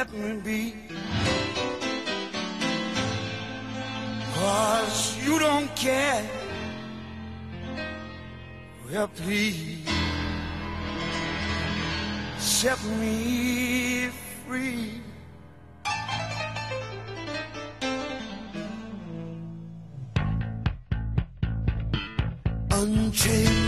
let me be. Cause you don't care. Well, please set me free. Unchained.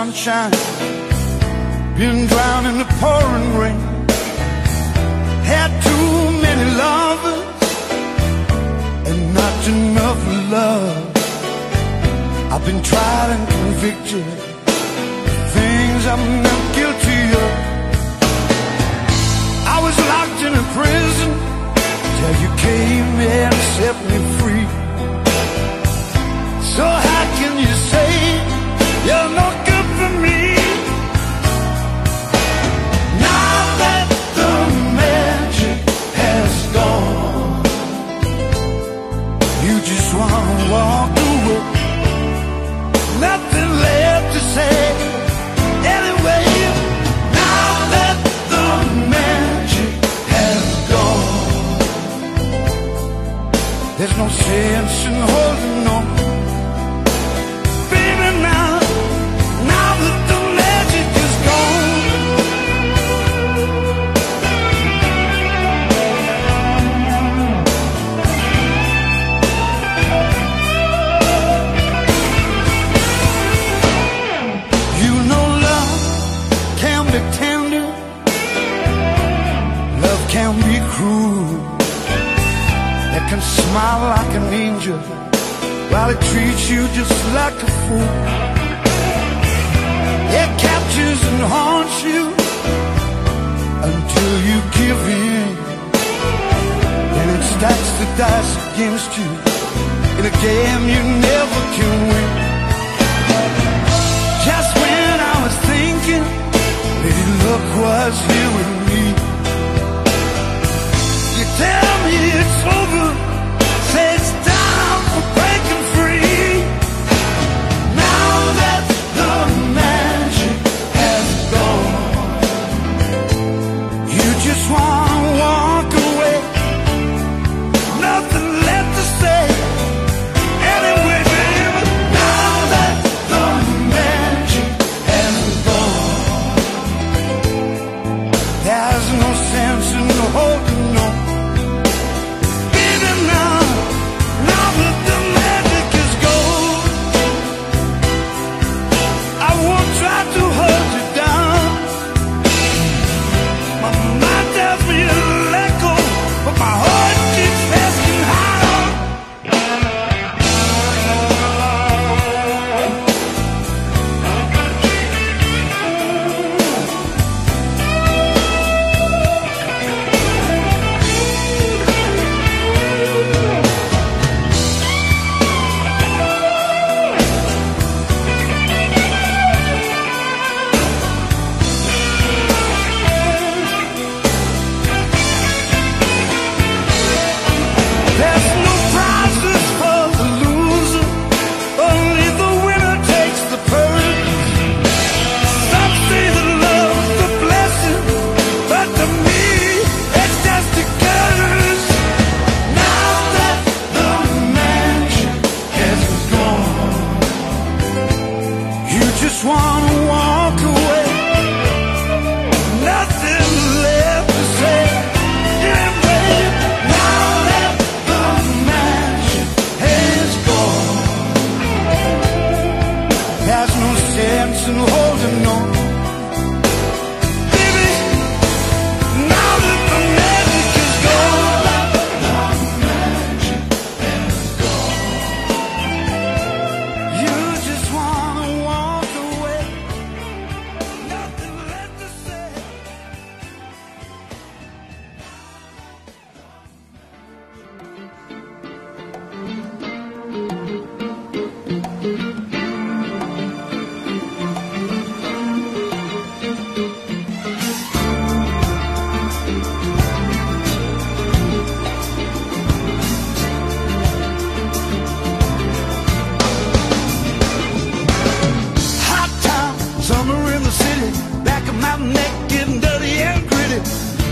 Sunshine, been drowned in the pouring rain. Had too many lovers and not enough love. I've been tried and convicted, things I'm not guilty of. I was locked in a prison till you came and set me free. So how can you say you're no just wanna walk away. Nothing left to say. Anyway, now that the magic has gone, there's no sense in holding on. Smile like an angel while it treats you just like a fool. It captures and haunts you until you give in. Then it stacks the dice against you in a game you never can win. Just when I was thinking maybe luck was here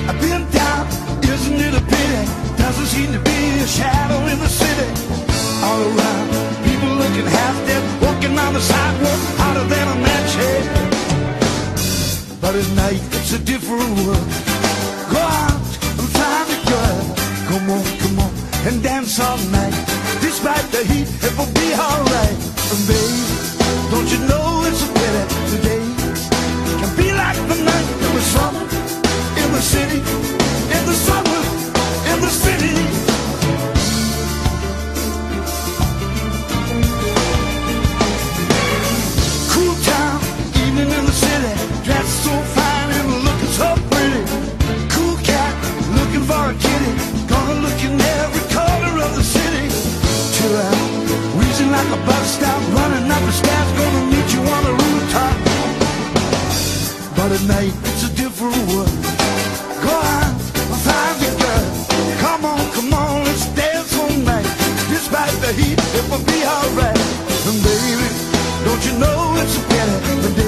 I've been down, isn't it a pity? Doesn't seem to be a shadow in the city. All around, people looking half dead, walking on the sidewalk, than a match head. But at night, it's a different world. Go out, trying to go. Come on, come on, and dance all night. despite the heat, it will be alright. And baby, don't you know out at night, it's a different world. Go on, find your girl. Come on, come on, let's dance all night. Despite the heat, it will be alright. And baby, don't you know it's a pity